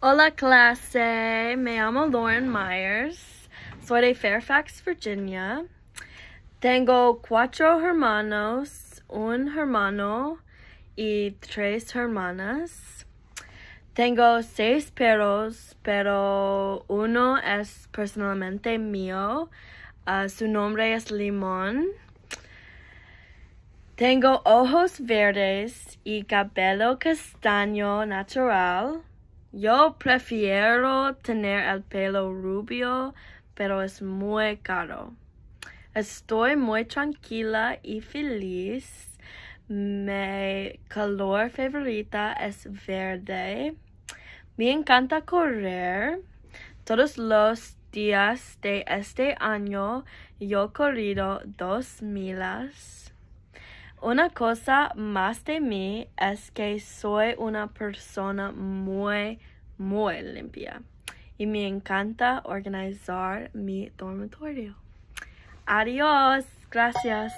Hola clase, me llamo Lauren Myers, soy de Fairfax, Virginia. Tengo cuatro hermanos, un hermano y tres hermanas. Tengo seis perros, pero uno es personalmente mío. Uh, su nombre es Limón. Tengo ojos verdes y cabello castaño natural. Yo prefiero tener el pelo rubio, pero es muy caro. Estoy muy tranquila y feliz. Mi color favorita es verde. Me encanta correr. Todos los días de este año yo he corrido dos milas. Una cosa más de mí es que soy una persona muy, muy limpia y me encanta organizar mi dormitorio. Adiós, gracias.